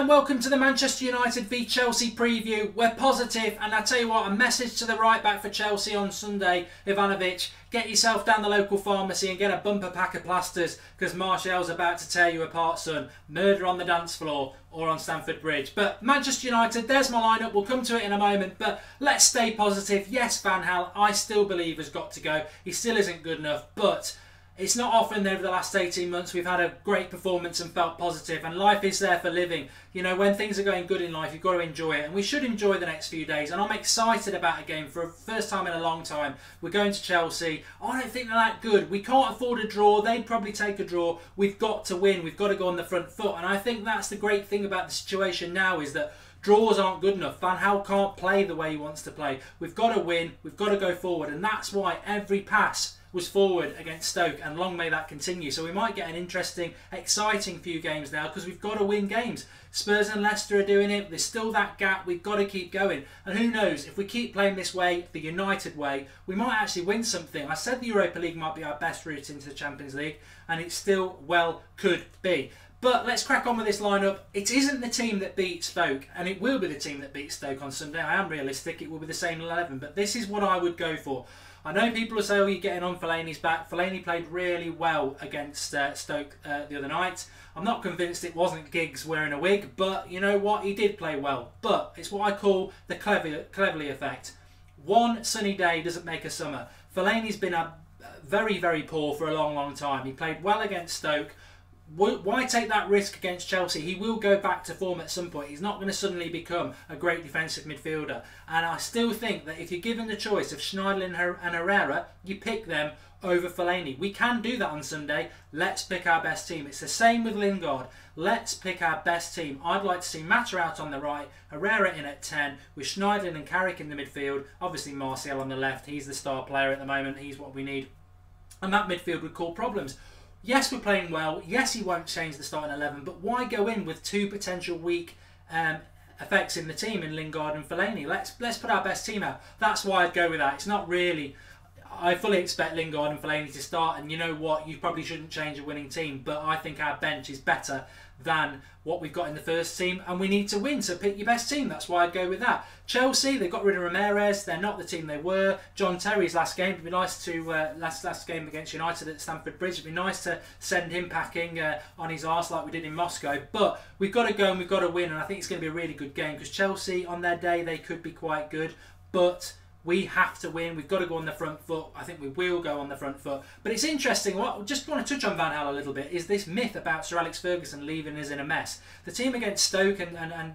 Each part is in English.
and welcome to the Manchester United v Chelsea preview. We're positive, and I tell you what, a message to the right back for Chelsea on Sunday, Ivanovic. Get yourself down the local pharmacy and get a bumper pack of plasters because Martial's about to tear you apart, son. Murder on the dance floor or on Stamford Bridge. But Manchester United, there's my lineup. We'll come to it in a moment, but let's stay positive. Yes, Van Gaal, I still believe has got to go. He still isn't good enough, but it's not often over the last 18 months we've had a great performance and felt positive and life is there for living you know when things are going good in life you've got to enjoy it and we should enjoy the next few days and i'm excited about a game for a first time in a long time we're going to chelsea i don't think they're that good we can't afford a draw they'd probably take a draw we've got to win we've got to go on the front foot and i think that's the great thing about the situation now is that Draws aren't good enough. Van Gaal can't play the way he wants to play. We've got to win. We've got to go forward. And that's why every pass was forward against Stoke, and long may that continue. So we might get an interesting, exciting few games now because we've got to win games. Spurs and Leicester are doing it. There's still that gap. We've got to keep going. And who knows, if we keep playing this way, the United way, we might actually win something. I said the Europa League might be our best route into the Champions League, and it still well could be. But let's crack on with this lineup. It isn't the team that beat Stoke, and it will be the team that beat Stoke on Sunday. I am realistic, it will be the same 11, but this is what I would go for. I know people will say, oh, you're getting on Fellaini's back. Fellaini played really well against uh, Stoke uh, the other night. I'm not convinced it wasn't Giggs wearing a wig, but you know what? He did play well. But it's what I call the clever, Cleverley effect. One sunny day doesn't make a summer. Fellaini's been a very, very poor for a long, long time. He played well against Stoke why take that risk against Chelsea? He will go back to form at some point. He's not going to suddenly become a great defensive midfielder. And I still think that if you're given the choice of Schneiderlin and Herrera, you pick them over Fellaini. We can do that on Sunday. Let's pick our best team. It's the same with Lingard. Let's pick our best team. I'd like to see Mata out on the right, Herrera in at 10, with Schneiderlin and Carrick in the midfield. Obviously Martial on the left. He's the star player at the moment. He's what we need. And that midfield would cause problems. Yes, we're playing well. Yes, he won't change the starting 11, but why go in with two potential weak um, effects in the team in Lingard and Fellaini? Let's let's put our best team out. That's why I'd go with that. It's not really. I fully expect Lingard and Fellaini to start, and you know what? You probably shouldn't change a winning team, but I think our bench is better than what we've got in the first team, and we need to win. So pick your best team. That's why I'd go with that. Chelsea, they got rid of Ramires. They're not the team they were. John Terry's last game. It'd be nice to uh, last last game against United at Stamford Bridge. It'd be nice to send him packing uh, on his arse like we did in Moscow. But we've got to go and we've got to win, and I think it's going to be a really good game because Chelsea on their day they could be quite good, but we have to win. We've got to go on the front foot. I think we will go on the front foot. But it's interesting. What I just want to touch on Van Gaal a little bit is this myth about Sir Alex Ferguson leaving us in a mess. The team against Stoke and and, and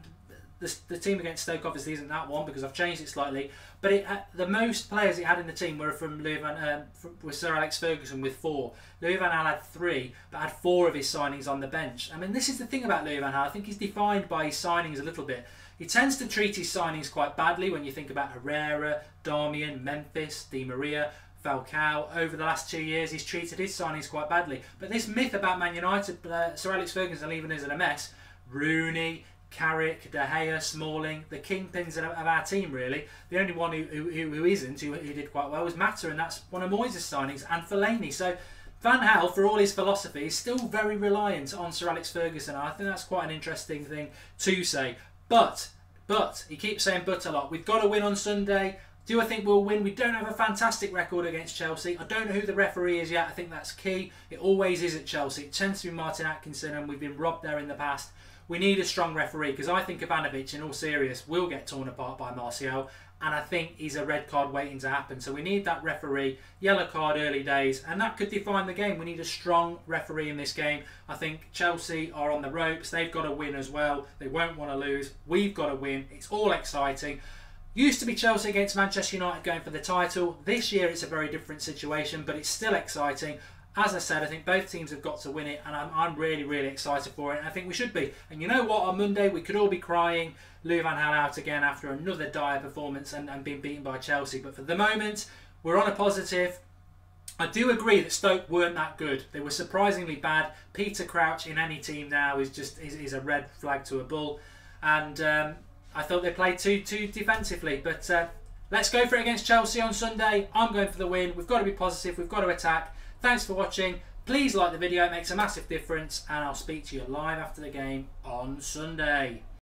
the, the team against Stoke obviously isn't that one because I've changed it slightly. But it, uh, the most players it had in the team were from Louis Van um, from, with Sir Alex Ferguson with four. Louis Van Gaal had three, but had four of his signings on the bench. I mean, this is the thing about Louis Van Gaal. I think he's defined by his signings a little bit. He tends to treat his signings quite badly when you think about Herrera, Darmian, Memphis, Di Maria, Falcao. Over the last two years, he's treated his signings quite badly. But this myth about Man United, uh, Sir Alex Ferguson leaving us in a mess, Rooney, Carrick, De Gea, Smalling, the kingpins of, our team, really. The only one who, who, who isn't, who, who did quite well, was Mata, and that's one of Moyes' signings, and Fellaini. So Van Gaal, for all his philosophy, is still very reliant on Sir Alex Ferguson. I think that's quite an interesting thing to say. But, but, he keeps saying but a lot. We've got to win on Sunday. Do I think we'll win? We don't have a fantastic record against Chelsea. I don't know who the referee is yet. I think that's key. It always is at Chelsea. It tends to be Martin Atkinson, and we've been robbed there in the past. We need a strong referee because I think Ivanovic, in all serious, will get torn apart by Martial and I think he's a red card waiting to happen. So we need that referee, yellow card early days, and that could define the game. We need a strong referee in this game. I think Chelsea are on the ropes. They've got to win as well. They won't want to lose. We've got to win. It's all exciting. Used to be Chelsea against Manchester United going for the title. This year it's a very different situation, but it's still exciting as I said, I think both teams have got to win it, and I'm, I'm really, really excited for it. And I think we should be. And you know what? On Monday, we could all be crying Louis Van Gaal out again after another dire performance and, and being beaten by Chelsea. But for the moment, we're on a positive. I do agree that Stoke weren't that good. They were surprisingly bad. Peter Crouch in any team now is just is, is a red flag to a bull. And um, I thought they played too too defensively. But uh, let's go for it against Chelsea on Sunday. I'm going for the win. We've got to be positive. We've got to attack. Thanks for watching. Please like the video, it makes a massive difference, and I'll speak to you live after the game on Sunday.